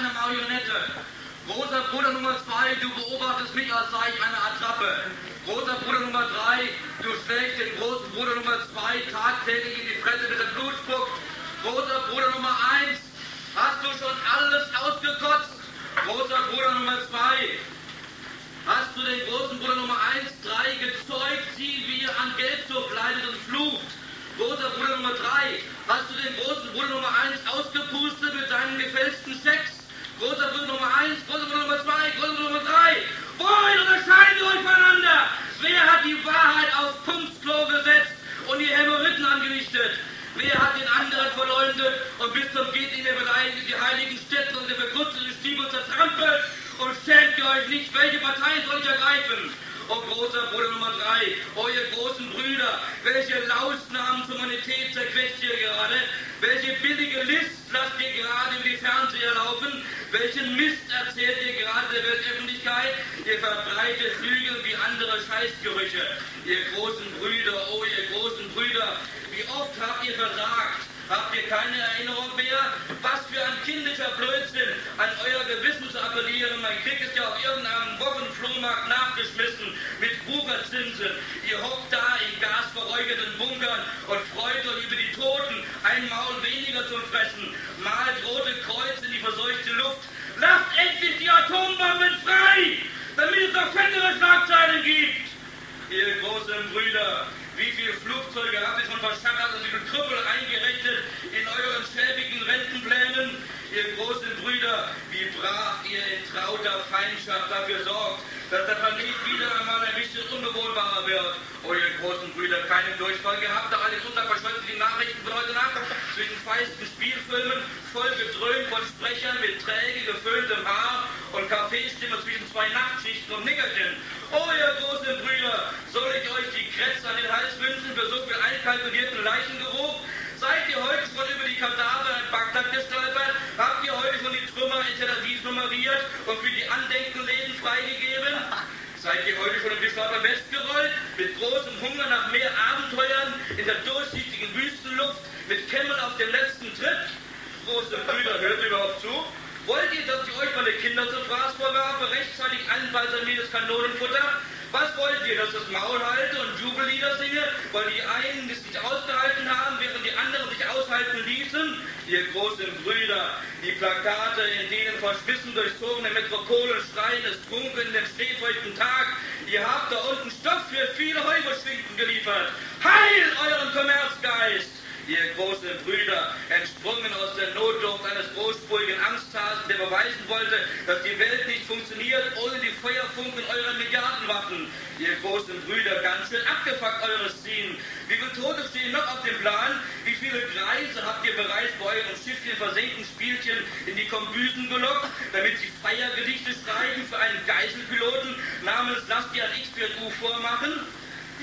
eine Marionette. Großer Bruder Nummer zwei, du beobachtest mich, als sei ich eine Attrappe. Großer Bruder Nummer drei, du schlägst den großen Bruder Nummer zwei tagtäglich in die Fresse, bis er Blut spuckt. Großer Bruder Nummer eins, hast du schon alles ausgekotzt? Großer Bruder Nummer zwei, hast du den großen Bruder Nummer eins, drei gezeugt, sieh, wie er an Gelbsucht leidet und flucht? Großer Bruder Nummer drei, hast du den großen Bruder Nummer eins ausgepustet mit deinem gefälschten Sex? Großer Bruder Nummer eins, großer Bruder Nummer zwei, großer Bruder Nummer drei. Wohin unterscheiden ihr euch voneinander? Wer Welche billige List lasst ihr gerade über die Fernseher laufen? Welchen Mist erzählt ihr gerade der Weltöffentlichkeit? Ihr verbreitet Lügen wie andere Scheißgerüche. Ihr großen Brüder, oh ihr großen Brüder, wie oft habt ihr versagt? Habt ihr keine Erinnerung mehr? Was für ein kindischer Blödsinn, an euer Gewissen zu appellieren. Man kriegt es ja auf irgendeinem Wochenflohmarkt nachgeschmissen mit Wucherzinsen. Ihr hockt da in gasverräucherten Bunkern und freut euch über die Toten, ein Maul weniger zu fressen. Malt rote Kreuz in die verseuchte Luft. Lasst endlich die Atombomben frei, damit es noch fettere Schlagzeilen gibt. Ihr großen Brüder, wie viele Flugzeuge habt ihr schon verschachert und wie viele Krüppel eingerechnet in euren schäbigen Rentenplänen? Ihr großen Brüder, wie brav ihr in trauter Feindschaft dafür sorgt, dass der Planet wieder einmal ein bisschen unbewohnbarer wird. Oh, ihr großen Brüder, keinen Durchfall gehabt, da alle unterverschwendlichen Nachrichten von heute Nacht zwischen feisten Spielfilmen, voll gedröhnt von Sprechern mit träge geföhntem Haar und Kaffeestimme zwischen zwei Nachtschichten und Nickerchen. Oh, ihr großen Brüder, soll ich euch die Kretze an den Hals wünschen für so viel einkalkulierten Leichengeruch? Seid ihr heute schon über die Kadaver in Bagdad gestolpert? Habt ihr heute schon die Trümmer in Tel Aviv nummeriert und für die Andenkenläden freigegeben? Seid ihr heute schon im Geschwader West gerollt, mit großem Hunger nach mehr Abenteuern in der durchsichtigen Wüstenluft, mit Kämmeln auf dem letzten Tritt? Große Brüder, hört ihr überhaupt zu? Wollt ihr, dass ich euch meine Kinder zur Fraß vorwerfe, anbalsamiertes Kanonenfutter? Was wollt ihr, dass das Maul halte und Jubellieder singe, weil die einen das nicht ausgehalten haben, während die anderen sich aushalten ließen? Ihr großen Brüder, die Plakate, in denen verschwissen durchzogene Metropolen schreien, es trunken in den stehfeuchten Tag, ihr habt da unten Stoff für viele Heuberschwinken geliefert. Heil euren Kommerzgeist! Ihr großen Brüder, entsprungen aus der Notdurft eines großspurigen Angsthasen, der beweisen wollte, dass die Welt nicht funktioniert ohne die Feuerfunken eurer Milliardenwaffen. Ihr großen Brüder, ganz schön abgefuckt eures Ziehen. Wie viele Tote stehen noch auf dem Plan? Wie viele Kreise habt ihr bereits bei eurem Schiffchen versenkten Spielchen in die Kombüsen gelockt, damit sie Feiergedichte schreiben für einen Geiselpiloten namens Lasst ihr ein X4U vormachen?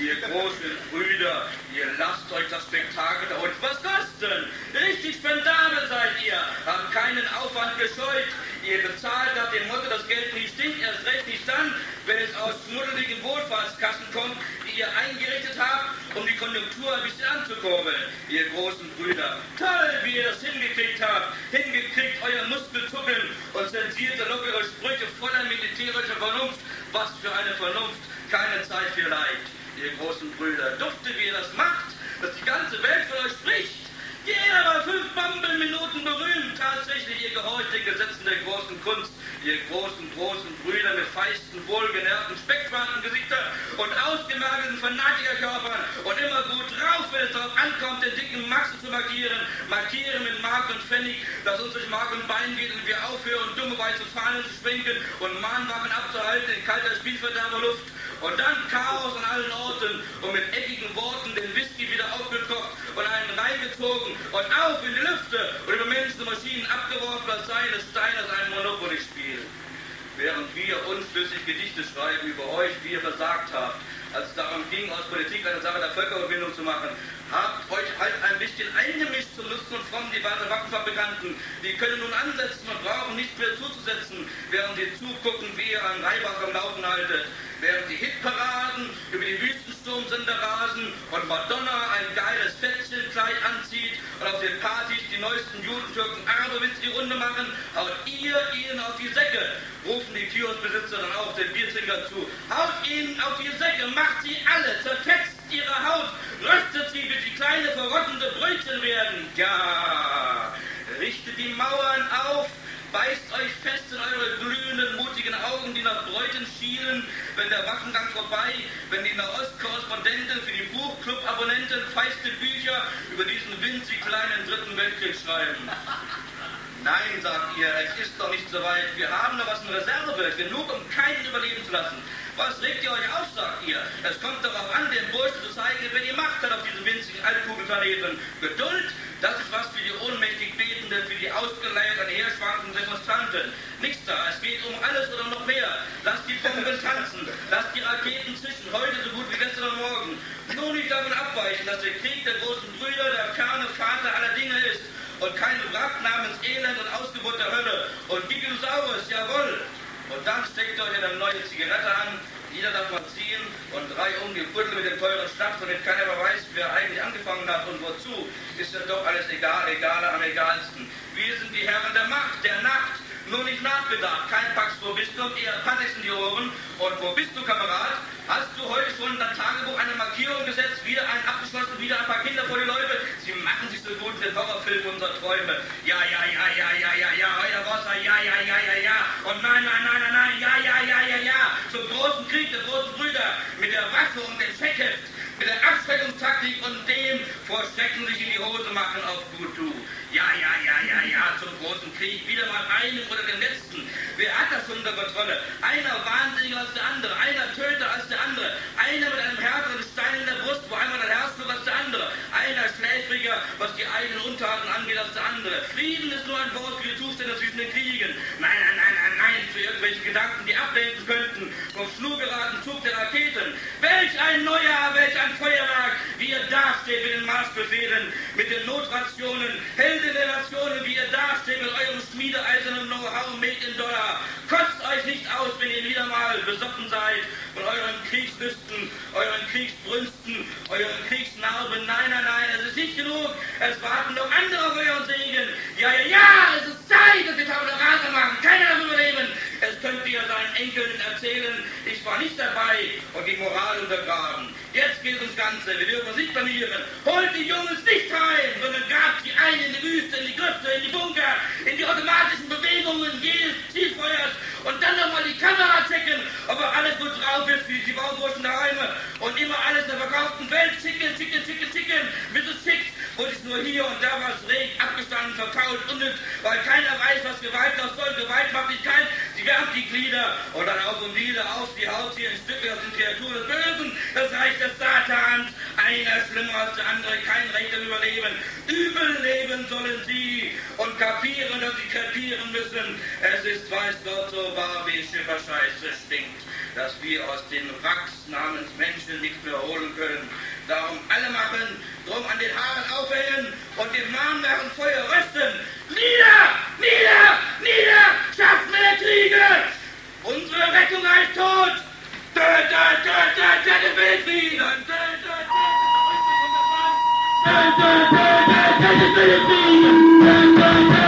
Ihr großen Brüder, ihr lasst euch das Spektakel da unten was kosten. Richtig spendabel seid ihr, habt keinen Aufwand gescheut. Ihr bezahlt nach dem Motto, das Geld nicht stinkt, erst recht nicht dann, wenn es aus schmuddeligen Wohlfahrtskassen kommt, die ihr eingerichtet habt, um die Konjunktur ein bisschen anzukurbeln. Ihr großen Brüder, toll, wie ihr das hingekriegt habt, hingekriegt euren Muskelzuckeln und zensierte lockere Sprüche voller militärischer Vernunft. Was für eine Vernunft, keine Zeit für Leid ihr großen Brüder, duftet, wie ihr das macht, dass die ganze Welt für euch spricht. Jeder war fünf Bambelminuten berühmt. Tatsächlich, ihr gehorcht den Gesetzen der großen Kunst, ihr großen, großen Brüder mit feisten, wohlgenährten, speckschwarzen Gesichtern und ausgemergelten Fanatikerkörpern und immer gut drauf, wenn es darauf ankommt, den dicken Max zu markieren. Markieren mit Mark und Pfennig, dass uns durch Mark und Bein geht und wir aufhören, dumme weiße Fahnen zu schwenken und Mahnwachen abzuhalten in kalter Spielverderberluft. Und dann Chaos an allen Orten und mit eckigen Worten den Whisky wieder aufgekocht und einen reingezogen und auf in die Lüfte und über Menschen und Maschinen abgeworfen, als sei es Stein aus einem Monopoly-Spiel. Während wir unschlüssig Gedichte schreiben über euch, wie ihr versagt habt, als es darum ging, aus Politik eine Sache der Völkerverbindung zu machen, habt euch halt ein bisschen eingemischt zum Nutzen und Frommen diverse Waffenfabrikanten. Die können nun ansetzen und brauchen nichts mehr zuzusetzen, während sie zugucken, wie ihr einen Reibach am Laufen haltet. Während die Hitparaden über die Wüstensturmsender rasen und Madonna ein geiles Fettchenkleid anzieht und auf den Partys die neuesten Judentürken Araberwitz die Runde machen, haut ihr ihnen auf die Säcke, rufen die Kioskbesitzer dann auch den Biertrinker zu. Haut ihnen auf die Säcke, macht sie alle, zerfetzt wenn der Waffengang vorbei, wenn die Nahostkorrespondenten für die Buchclub-Abonnenten feiste Bücher über diesen winzig kleinen dritten Weltkrieg schreiben. Nein, sagt ihr, es ist doch nicht so weit. Wir haben noch was in Reserve, genug, um keinen überleben zu lassen. Was regt ihr euch auf, sagt ihr? Es kommt darauf an, den Burschen zu zeigen, wer die Macht hat auf diesem winzigen Altkugelplaneten. Geduld, das ist was für die ohnmächtig Betenden, für die ausgeleiert an herschwankenden Demonstranten. Nichts da, es geht um alles oder noch mehr. Lasst die Bomben tanzen, lasst die Raketen zischen, heute so gut wie gestern und morgen. Nur nicht davon abweichen, dass der Krieg der großen Brüder, der und Vater aller Dinge ist und kein Wrack namens Elend und Ausgeburt der Hölle. Und Giginosaurus, jawohl. Und dann steckt euch eine neue Zigarette an, jeder darf mal ziehen und drei um Gürtel mit dem teuren Schnaps und jetzt keiner weiß, wer eigentlich angefangen hat und wozu, ist ja doch alles egal, egaler am egalsten. Wir sind die Herren der Macht, der Nacht, nur nicht nachgedacht. Kein Pax, wo bist du? Eher Patex in die Ohren. Und wo bist du, Kamerad? Hast du heute schon in dein Tagebuch eine Markierung gesetzt? Wieder ein abgeschlossen, wieder ein paar Kinder vor die Leute? Sie machen sich so gut den Horrorfilm unserer Träume. Ja, ja, ja, ja, ja, ja, ja, euer Wasser, ja, ja, ja, ja, ja. Und nein, nein, nein, nein, nein, ja, ja, ja, ja, ja. Zum großen Krieg der großen Brüder mit der Waffe und dem Scheckheft mit der Abschreckungstaktik und dem vor Schrecken sich in die Hose machen auf Gutu. Ja, ja, ja, Krieg. Wieder mal einen oder den letzten. Wer hat das unter Kontrolle? Einer wahnsinniger als der andere, einer töter als der andere, einer mit einem härteren Stein in der Brust, wo einmal ein Herz als der andere, einer schläfriger, was die eigenen Untaten angeht, als der andere. Frieden ist nur ein Wort für die Zustände zwischen den Kriegen. Nein, nein, nein, nein, nein, für irgendwelche Gedanken, die ablenken könnten vom schnurgeraden Zug der Raketen. Welch ein neuer, welch ein Feuerwerk, wie ihr dasteht mit den Maßbefehlen, mit den Notrationen, Helden der Nationen, wie ihr dasteht mit eurem schmiedeeisernen Know-how made in Dollar. Kotzt euch nicht aus, wenn ihr wieder mal besoffen seid von euren Kriegslüsten, euren Kriegsbrünsten, euren Kriegsnarben. Nein, nein, nein, es ist nicht genug. Es warten noch andere auf euren Segen. Ja, ja, ja, es ist Zeit, dass wir Tabula Rasa machen. Keiner darüber leben. Es könnte ja seinen Enkeln erzählen, ich war nicht dabei und die Moral untergraben. Jetzt geht ums Ganze, wir dürfen uns nicht blamieren. Holt die Jungs nicht rein, sondern grabt sie ein in die Wüste, in die Grüfte, in die Bunker, in die automatischen Bewegungen jedes Zielfeuers und dann nochmal die Kamera checken, ob er alles gut drauf ist, wie die Bauburschen daheim und immer alles in der verkauften Welt schicken, schicken, schicken, schicken, bis es schickt, wo es nur hier und da was regt, abgestanden, verkaut, unnütz, weil keiner weiß, was Gewalt noch soll. Gewalt macht nicht kalt, sie wärmt die Glieder und dann auf und wieder auf die Haut hier in Stücke, das sind Kreaturen des Bösen, das Reich des Satans, einer schlimmer als der andere, kein Recht am Überleben. Übel leben sollen sie und kapieren, dass sie krepieren müssen. Es ist, weiß Gott, so wahr, wie Schifferscheiße stinkt, dass wir aus den Wachs namens Menschen nicht mehr holen können. Darum alle machen, drum an den Haaren aufhängen und den Namen Feuer rösten. Nieder! Nieder! Nieder! Schafft mehr Kriege! Unsere Rettung heißt Tod! Philippines!